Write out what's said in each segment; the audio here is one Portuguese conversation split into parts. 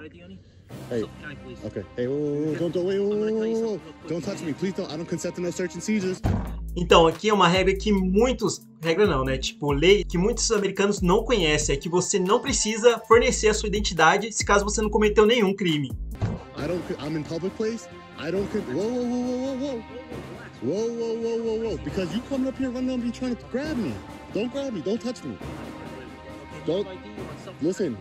Hey. Okay. Hey, whoa, whoa, whoa, don't, don't, wait, whoa, whoa, whoa, whoa, whoa. Don't touch me, please don't. I don't consent to no search and seizures. Então, aqui é uma regra que muitos. Regra não, né? Tipo, lei que muitos americanos não conhecem. É que você não precisa fornecer a sua identidade se caso você não cometeu nenhum crime. I don't. I'm in public place. I don't. Whoa, whoa, whoa, whoa, whoa, whoa. Whoa, whoa, whoa, whoa, whoa. Because you coming up here running up me trying to grab me. Don't grab me. Don't touch me. Don't. Listen.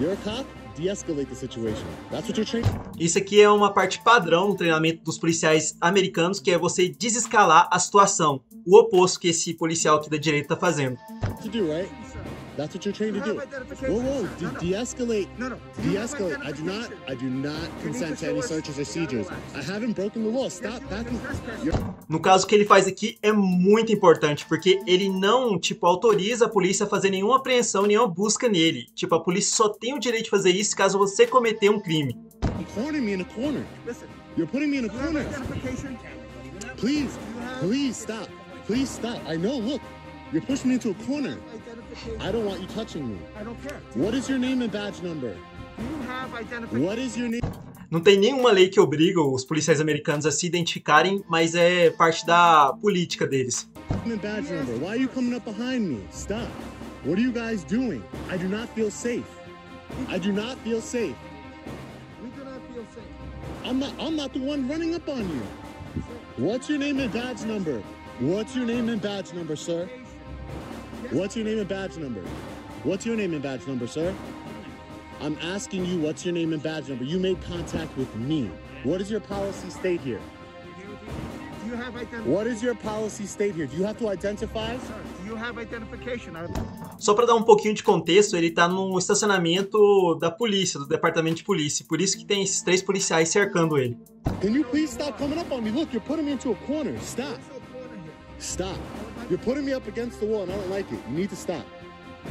You're a cop. De-escalate the situation. That's what you're trained. Isso aqui é uma parte padrão no treinamento dos policiais americanos, que é você desescalar a situação. O oposto que esse policial aqui da direita tá fazendo. to do, right? That's what you're trained to do. Whoa, whoa, de- de-escalate. No, no. De-escalate. I do not. I do not consent to any searches or seizures. I haven't broken the law. Stop backing. You're, No caso, que ele faz aqui é muito importante, porque ele não, tipo, autoriza a polícia a fazer nenhuma apreensão, nenhuma busca nele. Tipo, a polícia só tem o direito de fazer isso caso você cometer um crime. cornering me in a corner. Listen, You're putting me in a corner. Please, please stop. Please stop. I know. Look, you're pushing me into a corner. I don't want you touching me. I don't care. What is your name and badge number? You have identification? What is your name? Não tem nenhuma lei que obriga os policiais americanos a se identificarem, mas é parte da política deles. and badge number. Why are you coming up behind me? Stop. What are you guys doing? I do not feel safe. I do not feel safe. We do not feel safe. I'm not I'm not the one running up on you. What's your name and badge number? What's your name and badge number, sir? What's your name and badge number? What's your name and badge number, sir? I'm asking you what's your name and badge number. You made contact with me. What does your policy state here? Do you have identification? What does your policy state here? Do you have to identify? Sir, do you have identification? Só para dar um pouquinho de contexto, ele tá num estacionamento da polícia, do departamento de polícia. Por isso que tem esses três policiais cercando ele. Can you please stop coming up on me? Look, you're putting me into a corner. Stop. Stop. You're putting me up against the wall and I don't like it. You need to stop.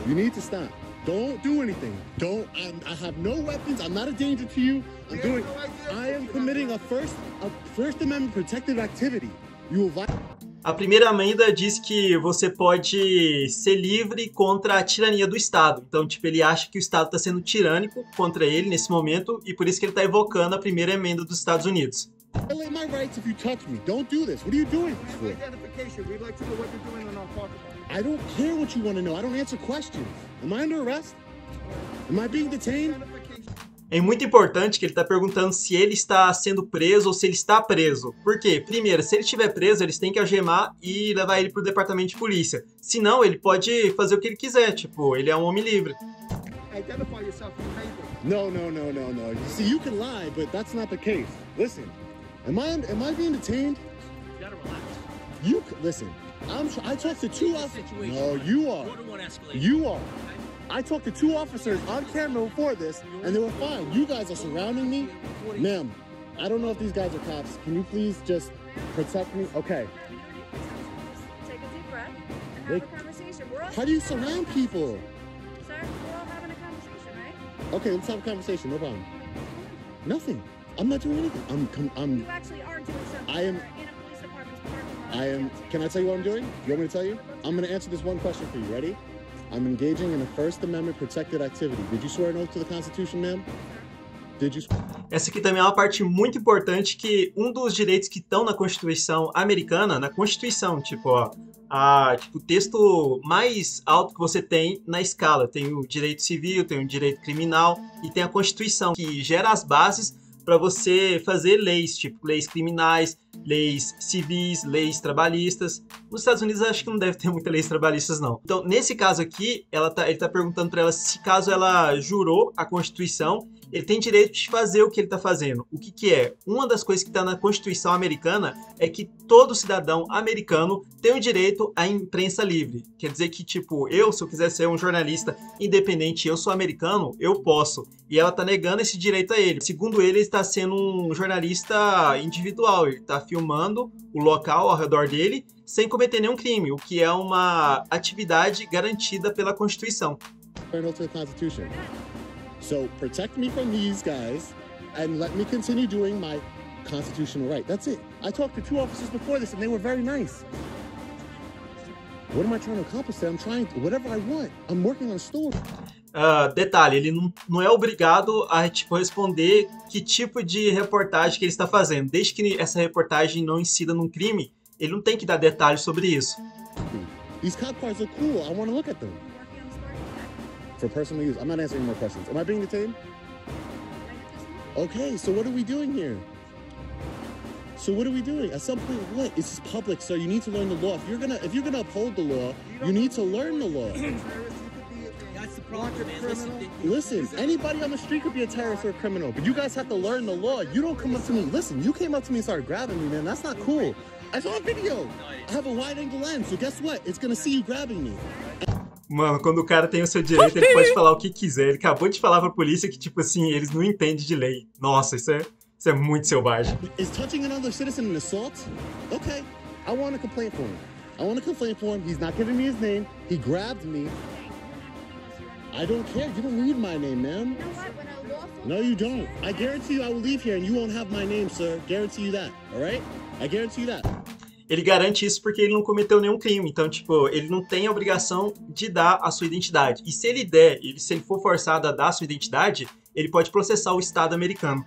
You need to stop. Don't do anything. Don't. I'm, I have no weapons. I'm not a danger to you. I'm You doing. no I am committing a first a First Amendment protected activity. You will violate. A primeira emenda diz que você pode ser livre contra a tirania do Estado. Então, tipo, ele acha que o Estado está sendo tirânico contra ele nesse momento e por isso que ele está evocando a primeira emenda dos Estados Unidos. Violate my rights if you touch me. Don't do this. What are you doing this for? identification. We'd like to know what you're doing and not talk about it. I don't care what you want to know. I don't answer questions. Am I under arrest? Am I being detained? É muito importante que ele está perguntando se ele está sendo preso ou se ele está preso. Por quê? Primeiro, se ele estiver preso, eles têm que algemar e levar ele para o departamento de polícia. Senão, ele pode fazer o que ele quiser. Tipo, ele é um homem livre. Identify yourself. You. No, no, no, no, no. See, you can lie, but that's not the case. Listen, am I am I being detained? You gotta relax. You listen. I'm. tr- I talked to two officers. No, you are. Order one escalation. You are. I talked to two officers on camera before this, and they were fine. You guys are surrounding me, ma'am. I don't know if these guys are cops. Can you please just protect me? Okay. Take a deep breath and have a conversation. We're all How do you surround people? Sir, we're all having a conversation, right? Okay, let's have a conversation. No problem. Nothing. I'm not doing anything. I'm. com- I'm. You actually are doing something. I am- in a police department's parking lot. I am. Can I tell you what I'm doing? You want me to tell you? I'm going to answer this one question for you. Ready? I'm engaging in a First Amendment protected activity. Did you swear an oath to the Constitution, ma'am? Did you? Essa aqui também é uma parte muito importante que um dos direitos que estão na Constituição americana, na Constituição, tipo, ó, a, tipo, o texto mais alto que você tem na escala. Tem o direito civil, tem o direito criminal e tem a Constituição, que gera as bases para você fazer leis, tipo leis criminais, leis civis, leis trabalhistas. Nos Estados Unidos acho que não deve ter muitas leis trabalhistas não. Então, nesse caso aqui, ela tá, ele tá perguntando para ela se caso ela jurou a Constituição, ele tem direito de fazer o que ele está fazendo. O que, que é? Uma das coisas que está na Constituição americana é que todo cidadão americano tem o direito à imprensa livre. Quer dizer que, tipo, eu, se eu quiser ser um jornalista independente, eu sou americano, eu posso. E ela está negando esse direito a ele. Segundo ele, ele está sendo um jornalista individual. Ele está filmando o local ao redor dele sem cometer nenhum crime, o que é uma atividade garantida pela Constituição. So protect me from these guys, and let me continue doing my constitutional right. That's it. I talked to two officers before this, and they were very nice. What am I trying to accomplish? I'm trying whatever I want. I'm working on a. Ah, detalhe, ele não, não é obrigado a tipo, responder que tipo de reportagem que ele está fazendo. Desde que essa reportagem não incida num crime, ele não tem que dar detalhes sobre isso. These cop cars are cool. I want to look at them. For personal use. I'm not answering more questions. Am I being detained? Okay, so what are we doing here? So what are we doing? At some point, what? This is public, sir. You need to learn the law. If you're gonna if you're gonna uphold the law, you need to learn the law. That's the problem, man. Listen, Listen, anybody on the street could be a terrorist or a criminal, but you guys have to learn the law. You don't come up to me. Listen, you came up to me and started grabbing me, man. That's not cool. I saw a video. I have a wide angle lens, so guess what? It's gonna see you grabbing me. Mano, quando o cara tem o seu direito, ele pode falar o que quiser. Ele acabou de falar pra polícia que, tipo assim, eles não entendem de lei. Nossa, isso é, isso é muito selvagem. Is touching another citizen an assault? Okay, I want a complaint for him. I want a complaint for him. He's not giving me his name. He grabbed me. I don't care. You don't need my name, ma'am. You know what? When a lawful No, you don't. I guarantee you I will leave here and you won't have my name, sir. Guarantee you that. All right? I guarantee you that. Ele garante isso porque ele não cometeu nenhum crime. Então, tipo, ele não tem a obrigação de dar a sua identidade. E se ele der, e se ele for forçado a dar a sua identidade, ele pode processar o Estado americano.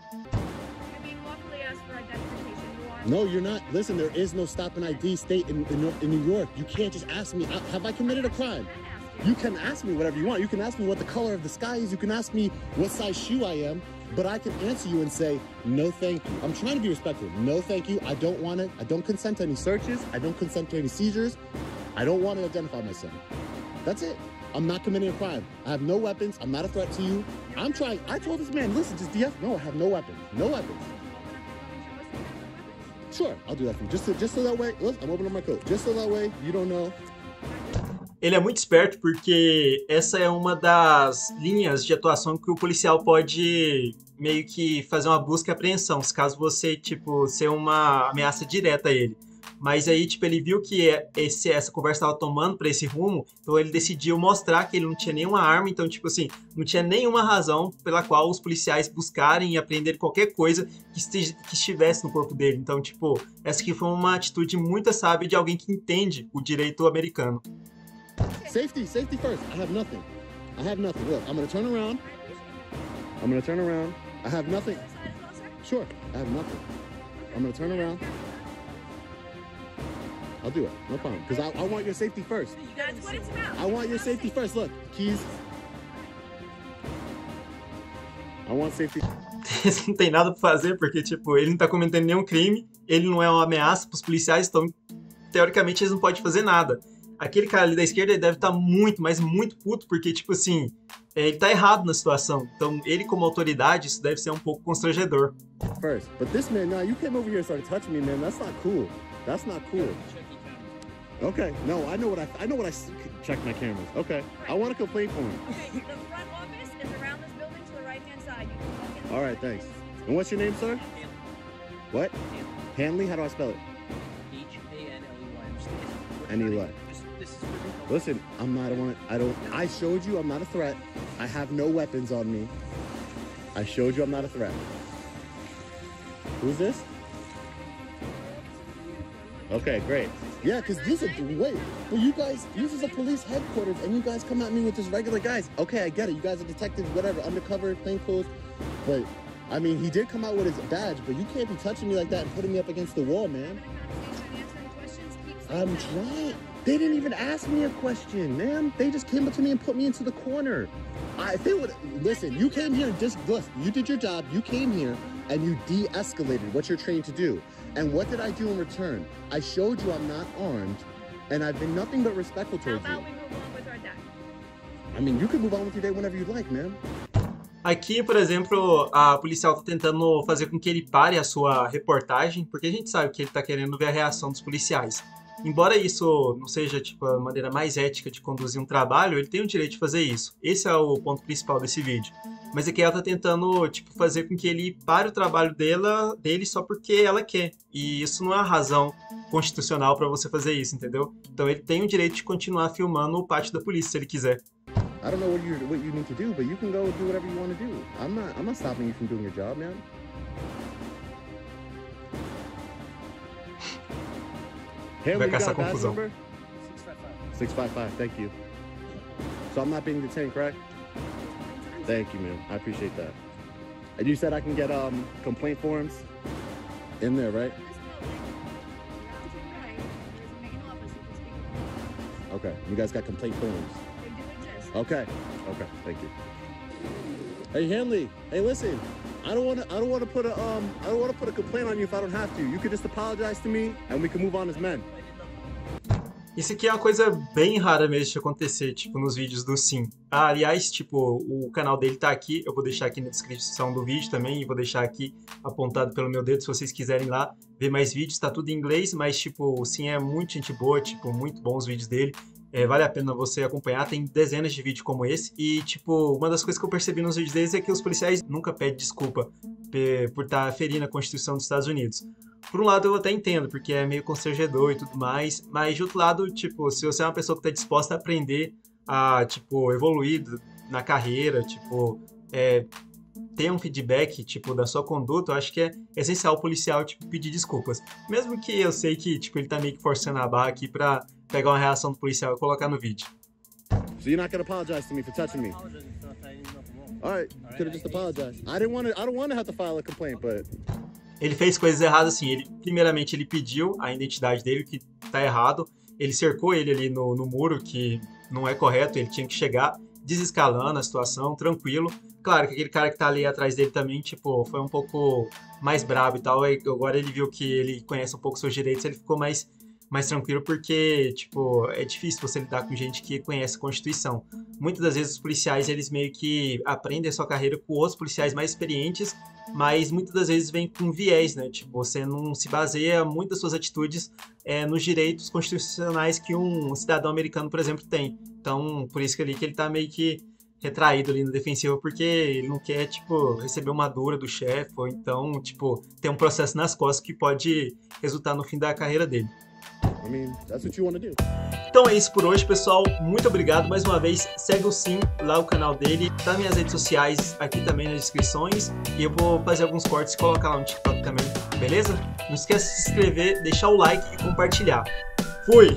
No, you're not. Listen, there is no stop and ID state in, in, in New York. You can't just ask me, "Uh, have I committed a crime? You can ask me whatever you want. You can ask me what the color of the sky is. You can ask me what size shoe I am. But I can answer you and say, no, thank you. I'm trying to be respectful. No, thank you. I don't want it. I don't consent to any searches. I don't consent to any seizures. I don't want to identify myself. That's it. I'm not committing a crime. I have no weapons. I'm not a threat to you. I'm trying. I told this man, listen, just DF. No, I have no weapons. No weapons. Sure, I'll do that for you. Just so, just so that way, look, I'm opening up my coat. Just so that way you don't know. Ele é muito esperto porque essa é uma das linhas de atuação que o policial pode meio que fazer uma busca e apreensão, caso você, tipo, ser uma ameaça direta a ele. Mas aí, tipo, ele viu que esse, essa conversa estava tomando para esse rumo, então ele decidiu mostrar que ele não tinha nenhuma arma, então, tipo assim, não tinha nenhuma razão pela qual os policiais buscarem e aprenderem qualquer coisa que, este- que estivesse no corpo dele. Então, tipo, essa aqui foi uma atitude muito sábia de alguém que entende o direito americano. Safety, safety first. I have nothing. I have nothing. Look, I'm gonna turn around. I'm gonna turn around. I have nothing. Sure, I have nothing. I'm gonna turn around. I'll do it. No problem. Because I, I want your safety first. That's what it's about. I want your safety first. Look, keys. I want safety. Eles não tem nada pra fazer, porque, tipo, ele não tá cometendo nenhum crime, ele não é uma ameaça pros policiais, então, teoricamente, eles não podem fazer nada. Aquele cara ali da esquerda ele deve estar muito, mas muito puto, porque, tipo assim, é, ele tá errado na situação. Então, ele, como autoridade, isso deve ser um pouco constrangedor. first. But this man, no, you came over here and started touching me, man. That's not cool. That's not cool. Okay, no, I know what I I know what I check my cameras. Okay, I want a complaint for him. Okay, the front office is around this building to the right-hand side. You can walk in. All right, thanks. And what's your name, sir? What? Hanley? How do I spell it? N-E-Y. Listen, I'm not one. I don't. I showed you I'm not a threat. I have no weapons on me. I showed you I'm not a threat. Who's this? Okay, great. Yeah, because this is wait, but you guys, this is a police headquarters, and you guys come at me with just regular guys. Okay, I get it. You guys are detectives, whatever, undercover, plainclothes. But I mean, he did come out with his badge, but you can't be touching me like that and putting me up against the wall, man. Answering questions, keep I'm trying. They didn't even ask me a question, man. They just came up to me and put me into the corner. I, if they would listen, you came here and just listen. You did your job. You came here and you de-escalated what you're trained to do. And what did I do in return? I showed you I'm not armed, and I've been nothing but respectful How towards you. about we move on with our day? I mean, you can move on with your day whenever you'd like, man. Aqui, por exemplo, a policial tá tentando fazer com que ele pare a sua reportagem, porque a gente sabe que ele tá querendo ver a reação dos policiais. Embora isso não seja tipo a maneira mais ética de conduzir um trabalho, ele tem o direito de fazer isso. Esse é o ponto principal desse vídeo. Mas aqui ela tá tentando tipo fazer com que ele pare o trabalho dela, dele só porque ela quer. E isso não é a razão constitucional para você fazer isso, entendeu? Então ele tem o direito de continuar filmando o pátio da polícia se ele quiser. I don't know what you what you need to do, but you can go do whatever you want to do. I'm not I'm not stopping you from doing your job, man. Hey, Vai caçar got a badge confusão. number? 655, thank you. So I'm not being detained, correct? Thank you, man. I appreciate that. And you said I can get um complaint forms in there, right? In this building, around to the right, there's a main office. You can speak with the main office. Okay. You guys got complaint forms. They do exist. Okay. Okay. Thank you. Hey Hanley. Hey, listen. I don't want to. I don't want to put a um. I don't want to put a complaint on you if I don't have to. You could just apologize to me, and we can move on as men. Isso aqui é uma coisa bem rara mesmo de acontecer, tipo, nos vídeos do Sim. Ah, aliás, tipo, o canal dele tá aqui, eu vou deixar aqui na descrição do vídeo também, e vou deixar aqui apontado pelo meu dedo se vocês quiserem lá ver mais vídeos, tá tudo em inglês, mas, tipo, o Sim é muito gente boa, tipo, muito bons os vídeos dele, é, vale a pena você acompanhar, tem dezenas de vídeos como esse, e, tipo, uma das coisas que eu percebi nos vídeos deles é que os policiais nunca pedem desculpa por estar ferindo a Constituição dos Estados Unidos. Por um lado eu até entendo, porque é meio constrangedor e tudo mais, mas de outro lado, tipo, se você é uma pessoa que está disposta a aprender a, tipo, evoluir na carreira, tipo, é, ter um feedback, tipo, da sua conduta, eu acho que é essencial o policial, tipo, pedir desculpas. Mesmo que eu sei que, tipo, ele tá meio que forçando a barra aqui pra pegar uma reação do policial e colocar no vídeo. So you're not gonna apologize to me for touching me. All right. You could have just apologized. I didn't want to. I don't want to have to file a complaint, but Ele fez coisas erradas assim. Ele, primeiramente, ele pediu a identidade dele, que tá errado. Ele cercou ele ali no, no muro, que não é correto. Ele tinha que chegar desescalando a situação, tranquilo. Claro que aquele cara que tá ali atrás dele também, tipo, foi um pouco mais brabo e tal. Aí agora ele viu que ele conhece um pouco seus direitos, ele ficou mais, mais tranquilo, porque, tipo, é difícil você lidar com gente que conhece a Constituição. Muitas das vezes os policiais, eles meio que aprendem a sua carreira com outros policiais mais experientes mas muitas das vezes vem com viés, né? Tipo, você não se baseia muito das suas atitudes é, nos direitos constitucionais que um cidadão americano, por exemplo, tem. Então, por isso que ali que ele tá meio que retraído ali na defensiva, porque ele não quer, tipo, receber uma dura do chefe, ou então, tipo, ter um processo nas costas que pode resultar no fim da carreira dele. I mean, that's what you want to do. Então é isso por hoje, pessoal. Muito obrigado mais uma vez. Segue o Sim lá o canal dele. Tá minhas redes sociais aqui também nas descrições. E eu vou fazer alguns cortes e colocar lá no TikTok também, beleza? Não esqueça de se inscrever, deixar o like e compartilhar. Fui!